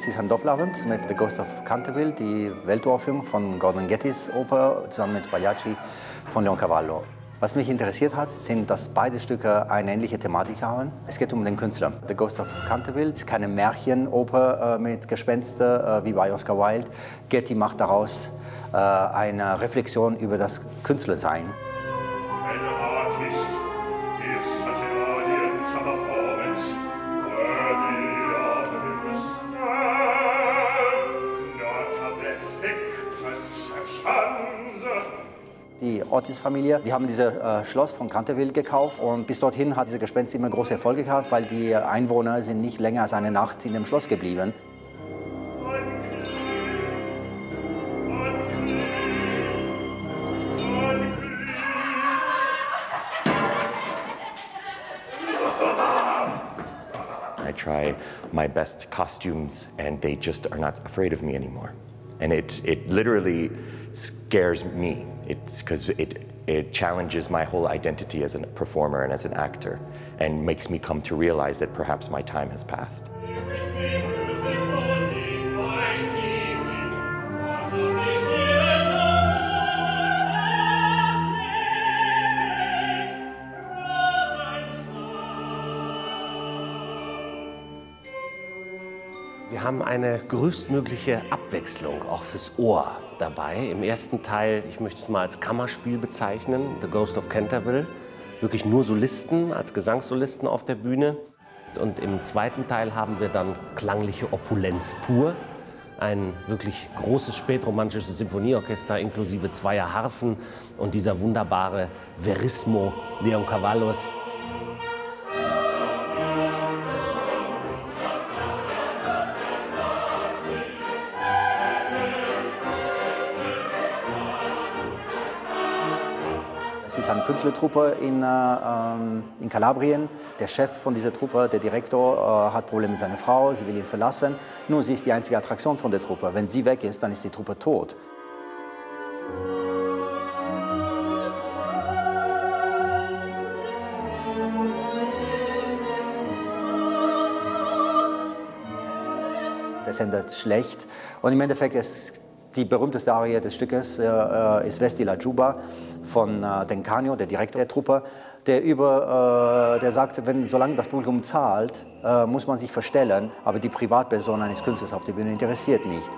Es ist ein Doppelabend mit The Ghost of Canterville, die Welturaufführung von Gordon Gettys Oper zusammen mit Pagliacci von Leon Cavallo. Was mich interessiert hat, sind, dass beide Stücke eine ähnliche Thematik haben. Es geht um den Künstler. The Ghost of Canterville ist keine Märchenoper äh, mit Gespenster äh, wie bei Oscar Wilde. Getty macht daraus äh, eine Reflexion über das Künstlersein. Die Ortiz-Familie, die haben dieses äh, Schloss von Canterville gekauft und bis dorthin hat diese Gespenst immer große Erfolge gehabt, weil die Einwohner sind nicht länger als eine Nacht in dem Schloss geblieben. I try my best costumes and they just are not afraid of me anymore. And it, it literally scares me. It's because it, it challenges my whole identity as a performer and as an actor and makes me come to realize that perhaps my time has passed. Wir haben eine größtmögliche Abwechslung auch fürs Ohr dabei. Im ersten Teil, ich möchte es mal als Kammerspiel bezeichnen, The Ghost of Canterville. Wirklich nur Solisten, als Gesangssolisten auf der Bühne. Und im zweiten Teil haben wir dann klangliche Opulenz pur. Ein wirklich großes spätromantisches Sinfonieorchester inklusive zweier Harfen und dieser wunderbare Verismo Leon Cavallos. Es ist eine Künstlertruppe in, äh, in Kalabrien. Der Chef von dieser Truppe, der Direktor, äh, hat Probleme mit seiner Frau, sie will ihn verlassen. Nun, sie ist die einzige Attraktion von der Truppe. Wenn sie weg ist, dann ist die Truppe tot. Das endet schlecht. Und im Endeffekt ist die berühmteste Arie des Stückes äh, ist Vesti la Juba von äh, Dencanio, der Direktor der Truppe, der, über, äh, der sagt, wenn, solange das Publikum zahlt, äh, muss man sich verstellen, aber die Privatperson eines Künstlers auf der Bühne interessiert nicht.